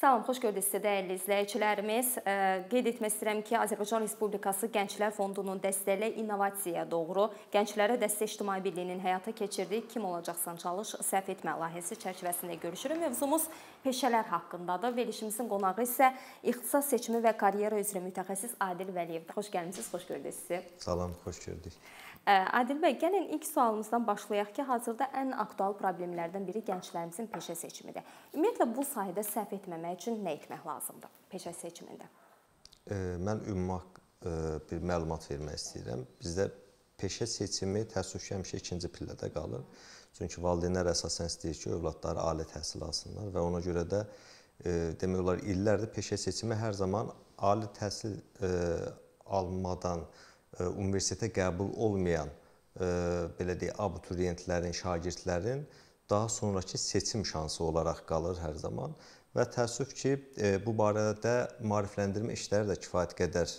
Salam, xoş gördük sizə dəyərli izləyicilərimiz. Qeyd etmək istəyirəm ki, Azərbaycan Respublikası Gənclər Fondunun dəstəklə innovasiyaya doğru Gənclərə Dəstək İctimai Birliyinin həyata keçirdiyi Kim olacaqsan çalış səhv etmə layihəsi çərçivəsində görüşürük. Mövzumuz peşələr haqqındadır. Verilişimizin qonağı isə ixtisas seçimi və karyera üzrə mütəxəssis Adil Vəliyevdir. Xoş gəlmisiniz, xoş gördük sizi. Salam, xoş gördük. Adil bəy, gəlin ilk sualımızdan başlayaq ki, hazırda ən aktual problemlərdən biri gənclərimizin peşə seçimidir. Ümumiyyətlə bu sahədə səhv etməmək üçün nə etmək lazımdır peşə seçimində? Mən ümumi bir məlumat vermək istəyirəm. Bizdə peşə seçimi təəssüf ki, həmişə ikinci pillədə qalır. Çünki valideynlər əsasən istəyir ki, övladları ali təhsil alsınlar və ona görə də demək olar illərdir peşə seçimi hər zaman ali təhsil almadan universitetə qəbul olmayan belə deyək abituriyentlərin, şagirdlərin daha sonrakı seçim şansı olaraq qalır hər zaman və təəssüf ki, bu barədə maarifləndirmə işləri də kifayət qədər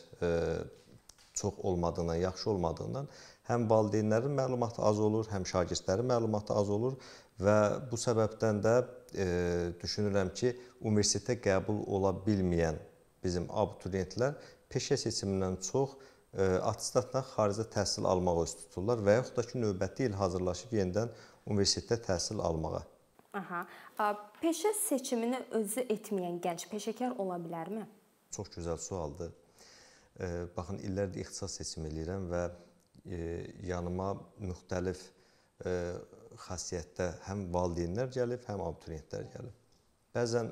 çox olmadığından, yaxşı olmadığından həm valideynlərin məlumatı az olur, həm şagirdlərin məlumatı az olur və bu səbəbdən də e, düşünürəm ki, universitetə qəbul ola bilməyən bizim abituriyentlər peşə seçimindən çox attestatla xaricdə təhsil almağa üst tuturlar və yaxud da ki, növbəti il hazırlaşıb yenidən universitetdə təhsil almağa. Aha. Peşə seçimini özü etməyən gənc peşəkar ola bilərmi? Çox gözəl sualdır. Baxın, illərdir ixtisas seçimi eləyirəm və yanıma müxtəlif xassiyyətdə həm valideynlər gəlib, həm abituriyentlər gəlib. Bəzən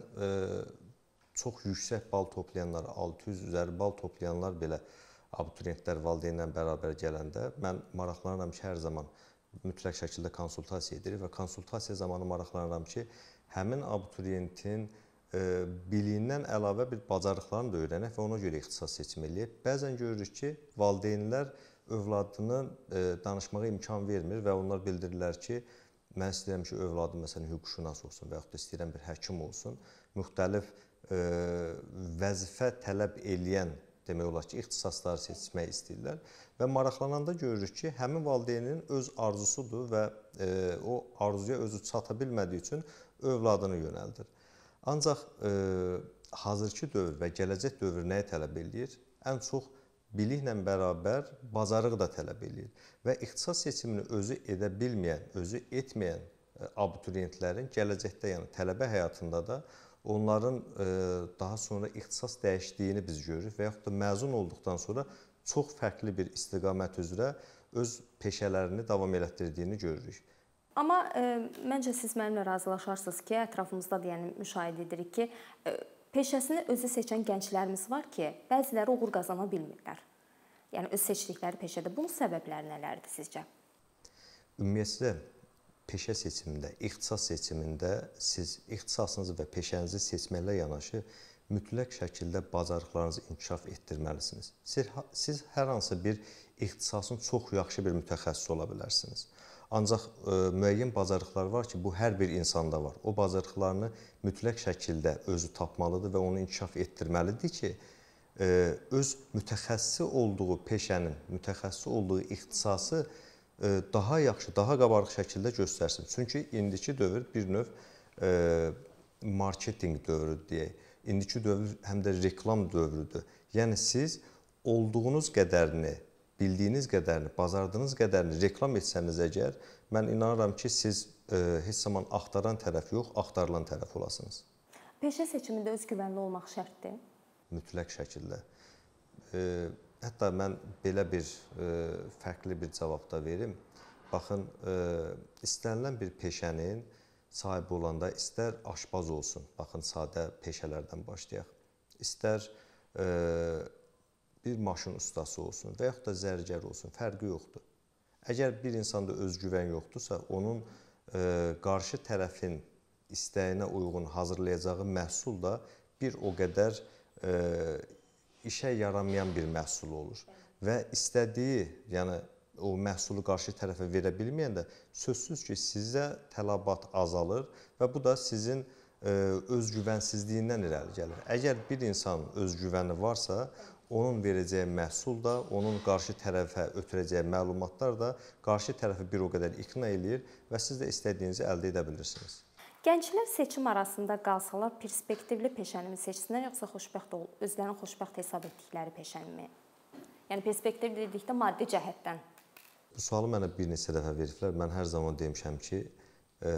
çox yüksək bal toplayanlar, 600 üzəri bal toplayanlar belə abituriyentlər valideynlə bərabər gələndə mən maraqlanıram ki, hər zaman mütləq şəkildə konsultasiya edirik və konsultasiya zamanı maraqlanıram ki, həmin abituriyentin e, biliyindən əlavə bir bacarıqlarını da öyrənək və ona görə ixtisas seçimi eləyək. Bəzən görürük ki, valideynlər övladını e, danışmağa imkan vermir və onlar bildirirlər ki, mən istəyirəm ki, övladım məsələn hüquqşünas olsun və yaxud da istəyirəm bir həkim olsun. Müxtəlif e, vəzifə tələb eləyən demək olar ki, ixtisasları seçmək istəyirlər və maraqlananda görürük ki, həmin valideynin öz arzusudur və e, o arzuya özü çata bilmədiyi üçün övladını yönəldir. Ancaq e, hazırki dövr və gələcək dövr nəyi tələb eləyir? Ən çox biliklə bərabər bacarıq da tələb eləyir və ixtisas seçimini özü edə bilməyən, özü etməyən e, abituriyentlərin gələcəkdə, yəni tələbə həyatında da onların e, daha sonra ixtisas dəyişdiyini biz görürük və yaxud da məzun olduqdan sonra çox fərqli bir istiqamət üzrə öz peşələrini davam elətdirdiyini görürük. Amma e, məncə siz mənimlə razılaşarsınız ki, ətrafımızda da yəni müşahidə edirik ki, e, peşəsini özü seçən gənclərimiz var ki, bəziləri uğur qazana bilmirlər. Yəni öz seçdikləri peşədə bunun səbəbləri nələrdir sizcə? Ümumiyyətlə peşə seçimində, ixtisas seçimində siz ixtisasınızı və peşənizi seçməklə yanaşı mütləq şəkildə bacarıqlarınızı inkişaf etdirməlisiniz. Siz, siz hər hansı bir ixtisasın çox yaxşı bir mütəxəssis ola bilərsiniz. Ancaq ə, e, müəyyən bacarıqlar var ki, bu hər bir insanda var. O bacarıqlarını mütləq şəkildə özü tapmalıdır və onu inkişaf etdirməlidir ki, ə, e, öz mütəxəssisi olduğu peşənin, mütəxəssis olduğu ixtisası daha yaxşı, daha qabarıq şəkildə göstərsin. Çünki indiki dövr bir növ e, marketinq dövrüdür deyək. İndiki dövr həm də reklam dövrüdür. Yəni siz olduğunuz qədərini, bildiyiniz qədərini, bazardığınız qədərini reklam etsəniz əgər, mən inanıram ki, siz e, heç zaman axtaran tərəf yox, axtarılan tərəf olasınız. Peşə seçimində özgüvənli olmaq şərtdir? Mütləq şəkildə. E, Hətta mən belə bir e, fərqli bir cavab da verim. Baxın, e, istənilən bir peşənin sahibi olanda istər aşpaz olsun, baxın sadə peşələrdən başlayaq. İstər e, bir maşın ustası olsun və yaxud da zərgər olsun, fərqi yoxdur. Əgər bir insanda özgüvən yoxdursa, onun qarşı tərəfin istəyinə uyğun hazırlayacağı məhsul da bir o qədər işə yaramayan bir məhsul olur və istədiyi, yəni o məhsulu qarşı tərəfə verə bilməyəndə sözsüz ki, sizə tələbat azalır və bu da sizin e, özgüvənsizliyindən irəli gəlir. Əgər bir insan özgüvəni varsa, onun verəcəyi məhsul da, onun qarşı tərəfə ötürəcəyi məlumatlar da qarşı tərəfi bir o qədər iqna eləyir və siz də istədiyinizi əldə edə bilirsiniz. Gənclər seçim arasında qalsalar perspektivli peşəni mi seçsinlər, yoxsa xoşbəxt ol, özlərini xoşbəxt hesab etdikləri peşəni mi? Yəni perspektiv dedikdə maddi cəhətdən. Bu sualı mənə bir neçə dəfə veriblər. Mən hər zaman demişəm ki, e,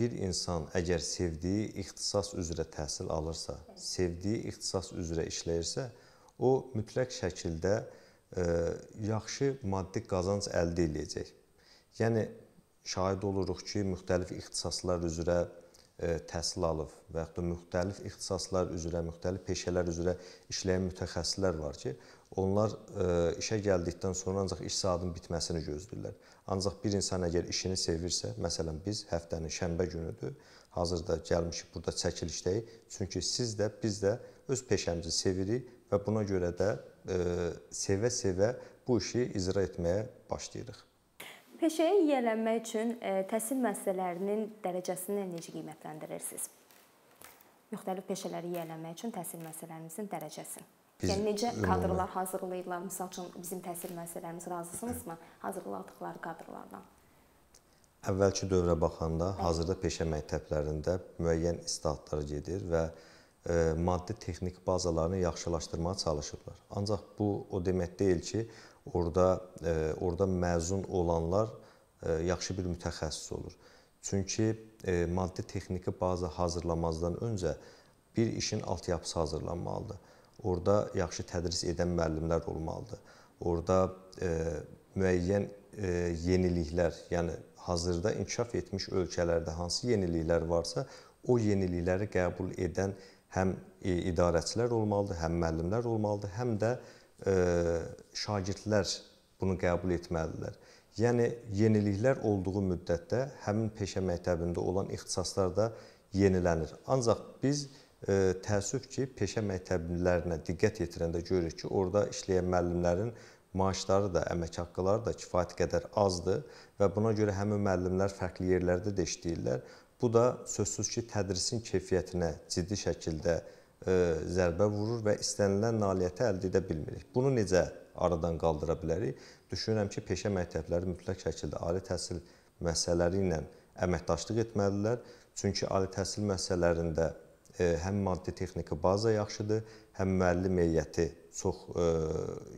bir insan əgər sevdiyi ixtisas üzrə təhsil alırsa, sevdiyi ixtisas üzrə işləyirsə, o mütləq şəkildə e, yaxşı maddi qazanc əldə edəcək. Yəni şahid oluruq ki, müxtəlif ixtisaslar üzrə e, təhsil alıb və yaxud da müxtəlif ixtisaslar üzrə, müxtəlif peşələr üzrə işləyən mütəxəssislər var ki, onlar e, işə gəldikdən sonra ancaq iş saatının bitməsini gözləyirlər. Ancaq bir insan əgər işini sevirsə, məsələn biz həftənin şənbə günüdür, hazırda gəlmişik burada çəkilişdəyik. Çünki siz də, biz də öz peşəmizi sevirik və buna görə də sevə-sevə bu işi icra etməyə başlayırıq. Peşəyə yiyələnmək üçün e, təhsil müəssisələrinin dərəcəsini necə qiymətləndirirsiniz? Müxtəlif peşələri yiyələnmək üçün təhsil müəssisələrimizin dərəcəsi. Biz yəni necə kadrlar hazırlayırlar? Məsəl üçün bizim təhsil müəssisələrimiz razısınızmı hazırladıqları kadrlardan? Əvvəlki dövrə baxanda hazırda peşə məktəblərində müəyyən islahatlar gedir və e, maddi texniki bazalarını yaxşılaşdırmağa çalışıblar. Ancaq bu o demək deyil ki, orada e, orada məzun olanlar e, yaxşı bir mütəxəssis olur. Çünki e, maddi texniki baza hazırlamazdan öncə bir işin altyapısı hazırlanmalıdır. Orada yaxşı tədris edən müəllimlər olmalıdır. Orada müəyyən yeniliklər, yəni hazırda inkişaf etmiş ölkələrdə hansı yeniliklər varsa, o yenilikləri qəbul edən həm idarəçilər olmalıdır, həm müəllimlər olmalıdır, həm də şagirdlər bunu qəbul etməlidirlər. Yəni yeniliklər olduğu müddətdə həmin peşə məktəbində olan ixtisaslar da yenilənir. Ancaq biz e, təəssüf ki, peşə məktəblərinə diqqət yetirəndə görürük ki, orada işləyən müəllimlərin maaşları da, əmək haqqıları da kifayət qədər azdır və buna görə həmin müəllimlər fərqli yerlərdə də işləyirlər. Bu da sözsüz ki, tədrisin keyfiyyətinə ciddi şəkildə E, zərbə vurur və istənilən nailiyyəti əldə edə bilmirik. Bunu necə aradan qaldıra bilərik? Düşünürəm ki, peşə məktəbləri mütləq şəkildə ali təhsil müəssisələri ilə əməkdaşlıq etməlidirlər. Çünki ali təhsil müəssisələrində e, həm maddi texniki baza yaxşıdır, həm müəllim heyəti çox e,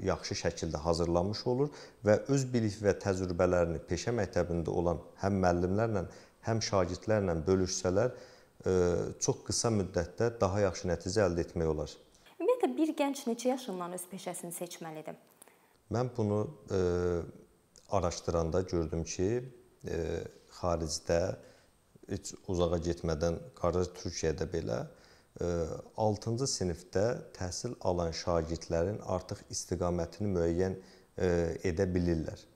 yaxşı şəkildə hazırlanmış olur və öz bilik və təcrübələrini peşə məktəbində olan həm müəllimlərlə, həm şagirdlərlə bölüşsələr, çox qısa müddətdə daha yaxşı nəticə əldə etmək olar. Ümumiyyətlə bir gənc neçə yaşından öz peşəsini seçməlidir? Mən bunu e, araşdıranda gördüm ki, e, xaricdə heç uzağa getmədən qarı Türkiyədə belə 6-cı e, sinifdə təhsil alan şagirdlərin artıq istiqamətini müəyyən edə bilirlər.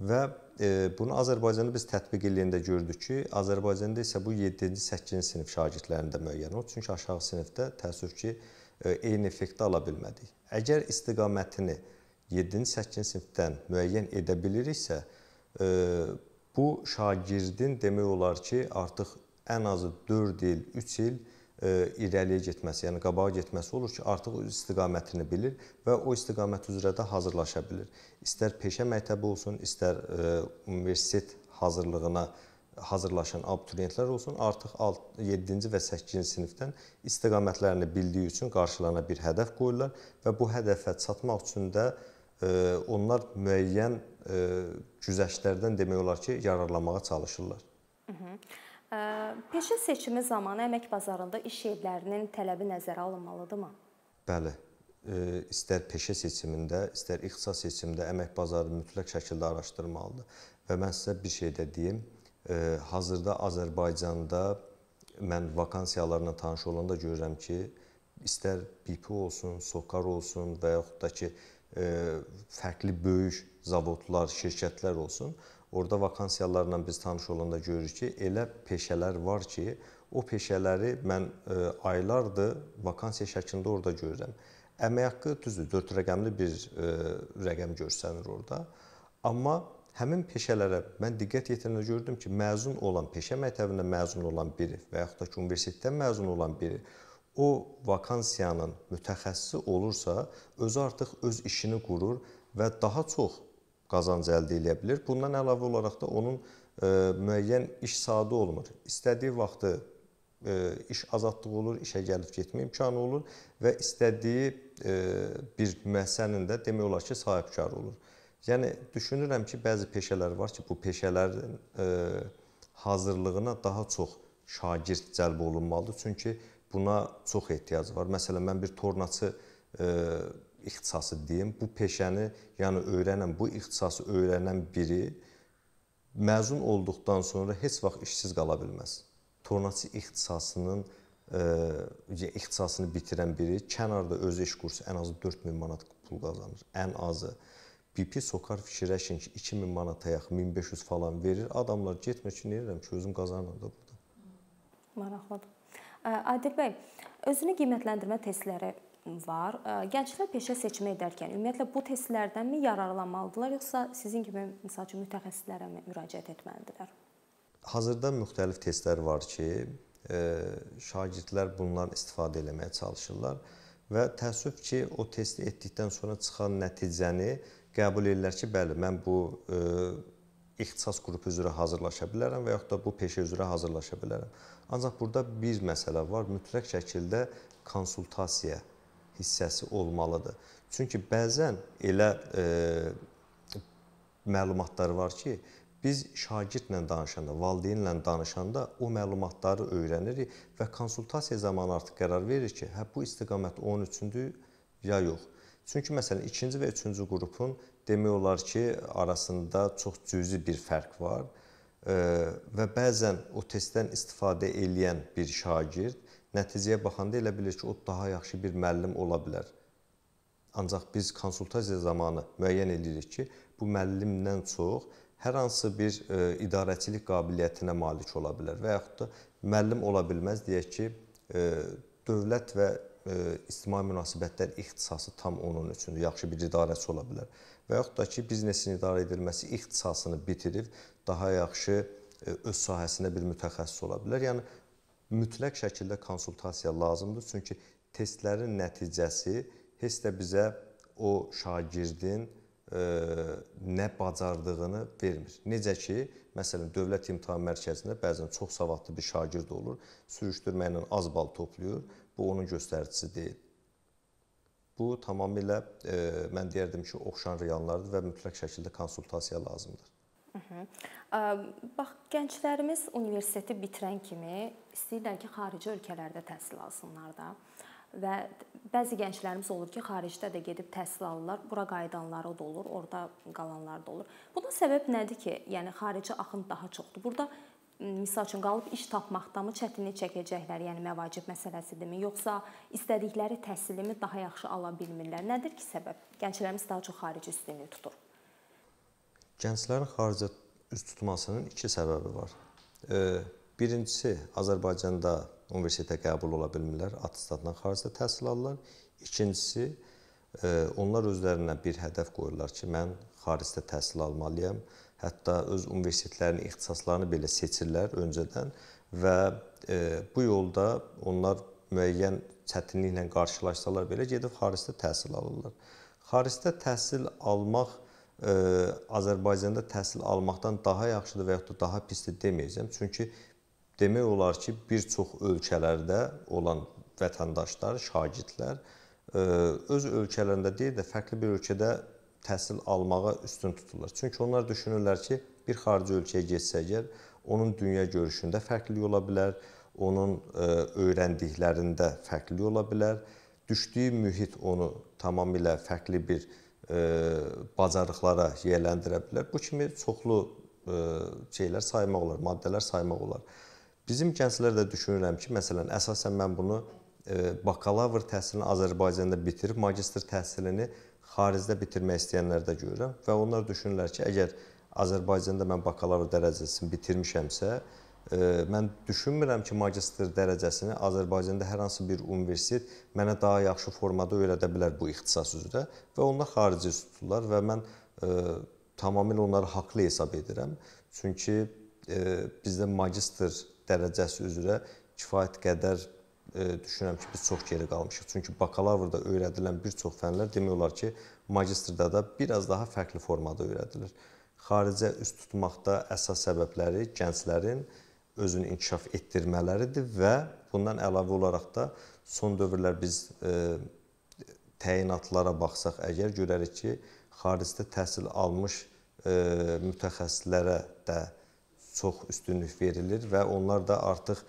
Və e, bunu Azərbaycanda biz tətbiq eləyəndə gördük ki, Azərbaycanda isə bu 7-ci, 8-ci sinif şagirdlərində müəyyən olur. Çünki aşağı sinifdə təəssüf ki, e, eyni effekti ala bilmədik. Əgər istiqamətini 7-ci, 8-ci sinifdən müəyyən edə biliriksə, e, bu şagirdin demək olar ki, artıq ən azı 4 il, 3 il irəliyə getməsi, yəni qabağa getməsi olur ki, artıq öz istiqamətini bilir və o istiqamət üzrə də hazırlaşa bilir. İstər peşə məktəbi olsun, istər universitet hazırlığına hazırlaşan abituriyentlər olsun, artıq 7-ci və 8-ci sinifdən istiqamətlərini bildiyi üçün qarşılarına bir hədəf qoyurlar və bu hədəfə çatmaq üçün də onlar müəyyən güzəştlərdən demək olar ki, yararlanmağa çalışırlar. Hı -hı. Peşə seçimi zamanı əmək bazarında iş yerlərinin tələbi nəzərə alınmalıdırmı? Bəli. İstər peşə seçimində, istər ixtisas seçimində əmək bazarı mütləq şəkildə araşdırılmalıdır. Və mən sizə bir şey də deyim. Hazırda Azərbaycanda mən vakansiyalarla tanış olanda görürəm ki, istər BP olsun, SOKAR olsun və yaxud da ki, fərqli böyük zavodlar, şirkətlər olsun, Orada vakansiyalarla biz tanış olanda görürük ki, elə peşələr var ki, o peşələri mən ə, e, aylardır vakansiya şəklində orada görürəm. Əmək haqqı düzdür, 4 rəqəmli bir ə, e, rəqəm görsənir orada. Amma həmin peşələrə mən diqqət yetirəndə gördüm ki, məzun olan, peşə məktəbindən məzun olan biri və yaxud da ki, universitetdən məzun olan biri o vakansiyanın mütəxəssisi olursa, özü artıq öz işini qurur və daha çox qazanc əldə edə bilər. Bundan əlavə olaraq da onun e, müəyyən iş saatı olmur. İstədiyi vaxtı iş azadlığı olur, işə gəlib getmə imkanı olur və istədiyi bir müəssisənin də demək olar ki, sahibkarı olur. Yəni düşünürəm ki, bəzi peşələr var ki, bu peşələrin hazırlığına daha çox şagird cəlb olunmalıdır. Çünki buna çox ehtiyac var. Məsələn, mən bir tornaçı ixtisası deyim, bu peşəni, yəni öyrənən, bu ixtisası öyrənən biri məzun olduqdan sonra heç vaxt işsiz qala bilməz. Tornaçı ixtisasının e, ixtisasını bitirən biri kənarda özü iş qursu ən azı 4000 manat pul qazanır. Ən azı BP sokar fikirləşin ki, 2000 manata yaxın 1500 falan verir. Adamlar getmir ki, nə edirəm ki, özüm qazanıram da burada. Maraqlıdır. Adil bəy, özünü qiymətləndirmə testləri var. Gənclər peşə seçimi edərkən ümumiyyətlə bu testlərdənmi yararlanmalıdırlar, yoxsa sizin kimi məsəl üçün mütəxəssislərəmi müraciət etməlidirlər? Hazırda müxtəlif testlər var ki, şagirdlər bundan istifadə etməyə çalışırlar və təəssüf ki, o testi etdikdən sonra çıxan nəticəni qəbul edirlər ki, bəli, mən bu ixtisas qrupu üzrə hazırlaşa bilərəm və yaxud da bu peşə üzrə hazırlaşa bilərəm. Ancaq burada bir məsələ var, mütləq şəkildə konsultasiya hissəsi olmalıdır. Çünki bəzən elə e, məlumatlar var ki, biz şagirdlə danışanda, valideynlə danışanda o məlumatları öyrənirik və konsultasiya zamanı artıq qərar veririk ki, hə bu istiqamət onun üçündür ya yox. Çünki məsələn, ikinci və üçüncü qrupun demək olar ki, arasında çox cüzi bir fərq var e, və bəzən o testdən istifadə edən bir şagird nəticəyə baxanda elə bilir ki, o daha yaxşı bir müəllim ola bilər. Ancaq biz konsultasiya zamanı müəyyən edirik ki, bu müəllimdən çox hər hansı bir e, idarəçilik qabiliyyətinə malik ola bilər və yaxud da müəllim ola bilməz deyək ki, e, dövlət və e, ictimai münasibətlər ixtisası tam onun üçündür. Yaxşı bir idarəçi ola bilər. Və yaxud da ki, biznesin idarə edilməsi ixtisasını bitirib daha yaxşı e, öz sahəsində bir mütəxəssis ola bilər. Yəni mütləq şəkildə konsultasiya lazımdır. Çünki testlərin nəticəsi heç də bizə o şagirdin ə, e, nə bacardığını vermir. Necə ki, məsələn, Dövlət İmtahan Mərkəzində bəzən çox savadlı bir şagird olur, sürüşdürməklə az bal toplayır. Bu onun göstəricisi deyil. Bu tamamilə e, mən deyərdim ki, oxşan reallardır və mütləq şəkildə konsultasiya lazımdır. Bax, gənclərimiz universiteti bitirən kimi istəyirlər ki, xarici ölkələrdə təhsil alsınlar da. Və bəzi gənclərimiz olur ki, xaricdə də gedib təhsil alırlar. Bura qayıdanları da olur, orada qalanlar da olur. Buna səbəb nədir ki, yəni xarici axın daha çoxdur. Burada misal üçün qalıb iş tapmaqdamı çətinlik çəkəcəklər, yəni məvacib məsələsidirmi, yoxsa istədikləri təhsilimi daha yaxşı ala bilmirlər? Nədir ki, səbəb? Gənclərimiz daha çox xarici üstünlük tutur. Gənclərin xaricə üz tutmasının iki səbəbi var. Birincisi, Azərbaycanda universitetə qəbul ola bilmirlər, attestatdan xaricdə təhsil alırlar. İkincisi, onlar özlərinə bir hədəf qoyurlar ki, mən xaricdə təhsil almalıyam. Hətta öz universitetlərinin ixtisaslarını belə seçirlər öncədən və bu yolda onlar müəyyən çətinliklə qarşılaşsalar belə gedib xaricdə təhsil alırlar. Xaricdə təhsil almaq Azərbaycanda təhsil almaqdan daha yaxşıdır və yaxud da daha pisdir deməyəcəm. Çünki demək olar ki, bir çox ölkələrdə olan vətəndaşlar, şagirdlər öz ölkələrində deyil də fərqli bir ölkədə təhsil almağa üstün tuturlar. Çünki onlar düşünürlər ki, bir xarici ölkəyə getsə əgər, onun dünya görüşündə fərqlilik ola bilər, onun öyrəndiklərində fərqlilik ola bilər, düşdüyü mühit onu tamamilə fərqli bir bacarıqlara yiyələndirə bilər. Bu kimi çoxlu şeylər saymaq olar, maddələr saymaq olar. Bizim gənclər də düşünürəm ki, məsələn, əsasən mən bunu bakalavr təhsilini Azərbaycanda bitirib magistr təhsilini xaricdə bitirmək istəyənlərdə görürəm və onlar düşünürlər ki, əgər Azərbaycanda mən bakalavr dərəcəsini bitirmişəmsə, mən düşünmürəm ki, magistr dərəcəsini Azərbaycanda hər hansı bir universitet mənə daha yaxşı formada öyrədə bilər bu ixtisas üzrə və onlar xarici tuturlar və mən ə, tamamilə onları haqlı hesab edirəm. Çünki ə, bizdə magistr dərəcəsi üzrə kifayət qədər ə, düşünürəm ki, biz çox geri qalmışıq. Çünki bakalavrda öyrədilən bir çox fənlər demək olar ki, magistrda da biraz daha fərqli formada öyrədilir. Xaricə üst tutmaqda əsas səbəbləri gənclərin özünü inkişaf etdirmələridir və bundan əlavə olaraq da son dövrlər biz e, təyinatlara baxsaq əgər görərik ki, xaricdə təhsil almış e, mütəxəssislərə də çox üstünlük verilir və onlar da artıq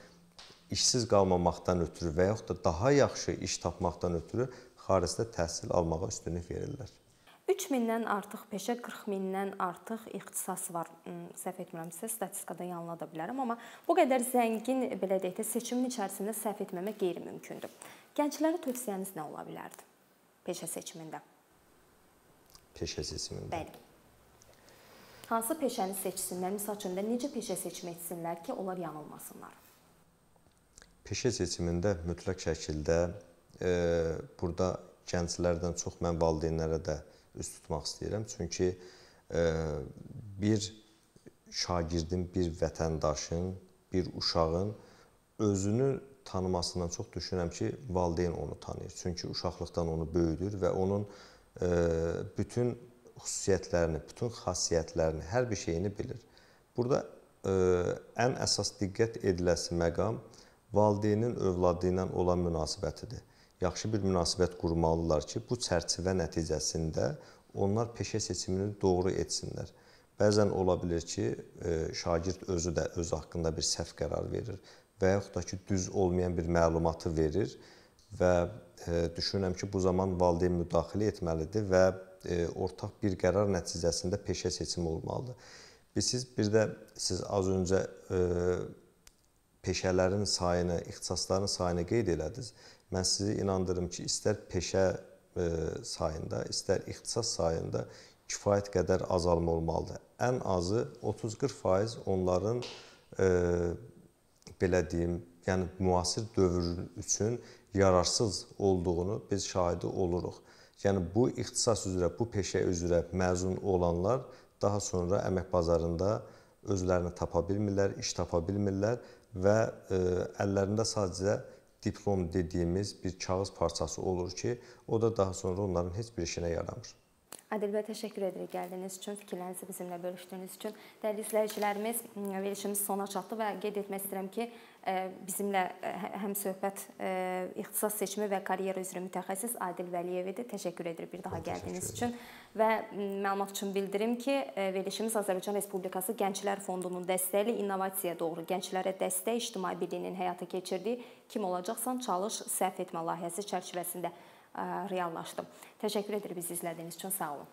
işsiz qalmamaqdan ötürü və yaxud da daha yaxşı iş tapmaqdan ötürü xaricdə təhsil almağa üstünlük verirlər. 3000-dən artıq peşə, 40 mindən artıq ixtisas var. Səhv etmirəmsə, statistikada yanıla da bilərəm, amma bu qədər zəngin belə deyək də seçimin içərisində səhv etməmək qeyri-mümkündür. Gənclərə tövsiyəniz nə ola bilərdi peşə seçimində? Peşə seçimində. Bəli. Hansı peşəni seçsinlər? Məsəl üçün də necə peşə seçimi etsinlər ki, onlar yanılmasınlar? Peşə seçimində mütləq şəkildə e, burada gənclərdən çox mən valideynlərə də üst tutmaq istəyirəm. Çünki e, bir şagirdin, bir vətəndaşın, bir uşağın özünü tanımasından çox düşünürəm ki, valideyn onu tanıyır. Çünki uşaqlıqdan onu böyüdür və onun e, bütün xüsusiyyətlərini, bütün xassiyyətlərini, hər bir şeyini bilir. Burada ə, ən əsas diqqət ediləsi məqam valideynin övladı ilə olan münasibətidir yaxşı bir münasibət qurmalılar ki, bu çərçivə nəticəsində onlar peşə seçimini doğru etsinlər. Bəzən ola bilər ki, e, şagird özü də öz haqqında bir səhv qərar verir və yaxud da ki, düz olmayan bir məlumatı verir və e, düşünürəm ki, bu zaman valideyn müdaxilə etməlidir və e, ortaq bir qərar nəticəsində peşə seçimi olmalıdır. Siz bir də siz az öncə peşələrin sayını, ixtisasların sayını qeyd elədiniz. Mən sizi inandırım ki, istər peşə e, sayında, istər ixtisas sayında kifayət qədər azalma olmalıdır. Ən azı 30-40% onların e, belə deyim, yəni müasir dövr üçün yararsız olduğunu biz şahidi oluruq. Yəni bu ixtisas üzrə, bu peşə üzrə məzun olanlar daha sonra əmək bazarında özlərini tapa bilmirlər, iş tapa bilmirlər və e, əllərində sadəcə diplom dediyimiz bir kağız parçası olur ki, o da daha sonra onların heç bir işinə yaramır. Adil bəy, təşəkkür edirik gəldiyiniz üçün, fikirlərinizi bizimlə bölüşdüyünüz üçün. Dəyərli izləyicilərimiz, verilişimiz sona çatdı və qeyd etmək istəyirəm ki, e, bizimlə e, hə, həm söhbət e, ixtisas seçimi və karyera üzrə mütəxəssis Adil Vəliyev idi. Təşəkkür edirik bir daha gəldiyiniz üçün və məlumat üçün bildirim ki, verilişimiz Azərbaycan Respublikası Gənclər Fondunun dəstəyi ilə innovasiyaya doğru gənclərə dəstək ictimai birliyinin həyata keçirdiyi Kim olacaqsan çalış səhv etmə layihəsi çərçivəsində reallaşdı. Təşəkkür edirəm bizi izlədiyiniz üçün. Sağ olun.